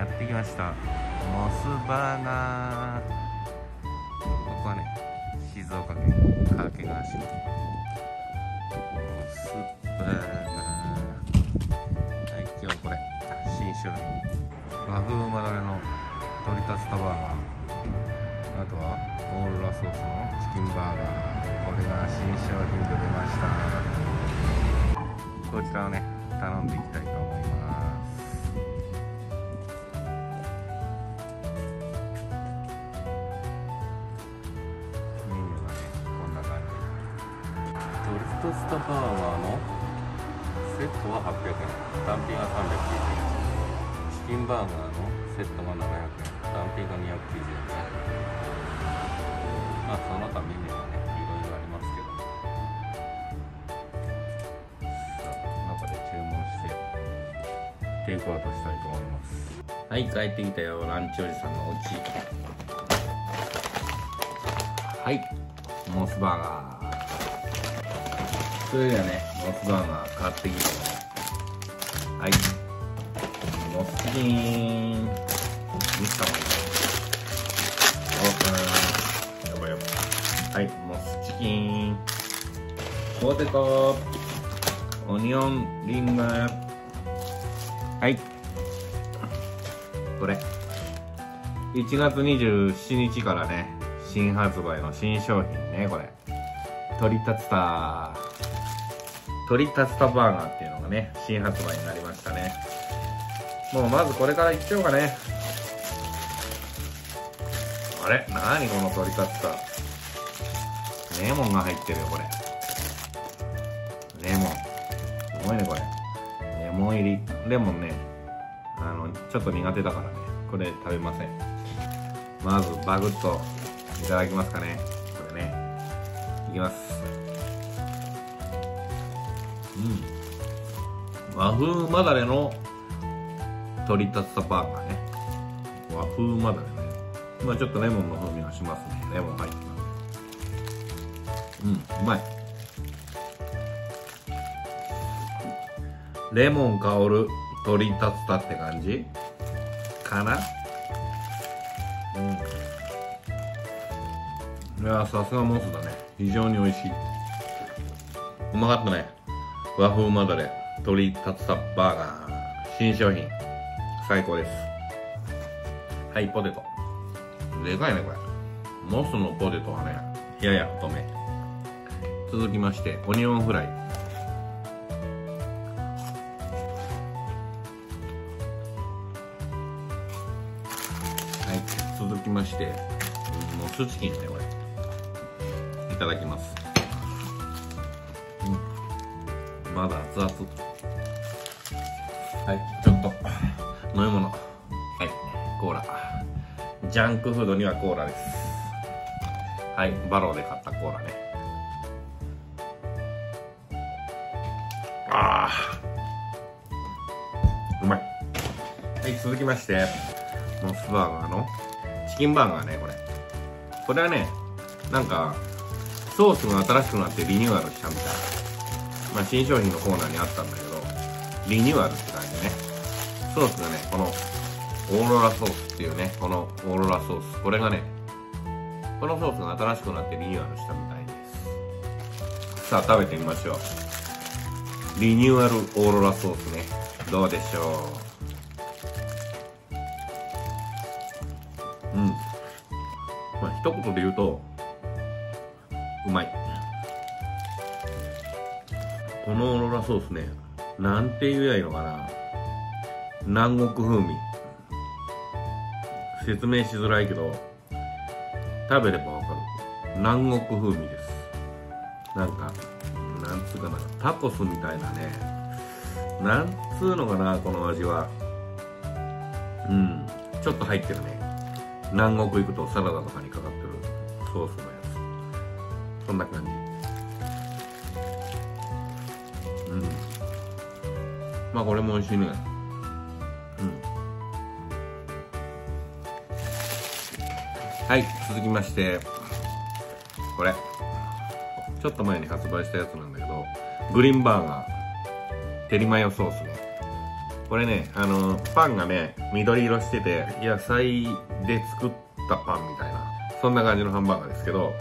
やってきました。モスバーガー。ここはね静岡県掛川市モスバーガー。はい今日これ新商品。和風マダレの鶏タツタバーガー。あとはオーロラソースのチキンバーガー。これが新商品で出ました。こちらをね頼んでいきたいと思います。トリスタバーガーのセットは800円。単品が390円チキンバーガーのセットが700円単品が290円まあその他メニューはねいろいろありますけど。さあ中で注文してテイクアウトしたいと思います。はい帰ってきたよランチおじさんのお家。はい。モスバーガーそれではねモスバーガー買ってきてはい。モスチキンミスターオープン。やばいやばいはい。モスチキンポテトオニオンリングはい。これ。1月27日からね新発売の新商品ねこれ。鳥竜タ鳥竜タバーガーっていうのがね新発売になりましたね。もうまずこれからいっちゃおうかね。あれ？何この鳥竜タレモンが入ってるよこれ。レモン。すごいねこれ。レモン入り。レモンね。あのちょっと苦手だからね。これ食べません。まずバグッといただきますかね。これね。いきます。和風まだれの鶏竜田バーガーね。和風まだれね。まあちょっとレモンの風味がしますね。レモン入ってます。うんうまい。レモン香る鶏竜田って感じ？かな？うん。いやさすがモスだね。非常に美味しい。うまかったね。和風まだれ鶏竜田バーガー。新商品。最高です。はいポテト。でかいねこれ。モスのポテトはねやや太め。続きましてオニオンフライ。はい続きましてモスチキンねこれ。いただきます。まだ熱々。はいちょっと。飲み物。はい。コーラ。ジャンクフードにはコーラです。はいバローで買ったコーラね。ああうまい。はい続きまして。モスバーガーの。チキンバーガーねこれ。これはねなんかソースが新しくなってリニューアルしたみたいまあ新商品のコーナーにあったんだけどリニューアルって感じね。ソースがねこのオーロラソースっていうねこのオーロラソース。これがねこのソースが新しくなってリニューアルしたみたいです。さあ食べてみましょう。リニューアルオーロラソースね。どうでしょう。うん。まあ一言で言うとうまい。このオーロラソースねなんて言えばいいのかな。南国風味。説明しづらいけど食べればわかる。南国風味です。なんかなんつうかなタコスみたいなね。なんつうのかなこの味は。うんちょっと入ってるね。南国行くとサラダとかにかかってるソースのやつ。そんな感じ。まあこれも美味しいね。うん。はい続きましてこれ。ちょっと前に発売したやつなんだけどグリーンバーガーテリマヨソースねこれね、あの、パンがね、緑色してて、野菜で作ったパンみたいな、そんな感じのハンバーガーですけど、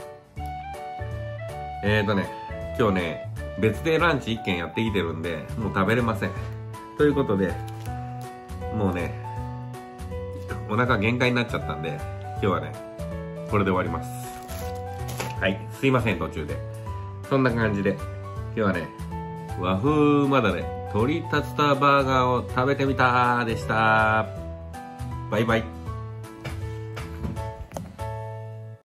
えーとね、今日ね、別でランチ1軒やってきてるんで、もう食べれません。ということで、もうね、お腹限界になっちゃったんで、今日はね、これで終わります。はい、すいません、途中で。そんな感じで、今日はね、和風まだね、鶏竜田バーガーを食べてみたでした。バイバイ。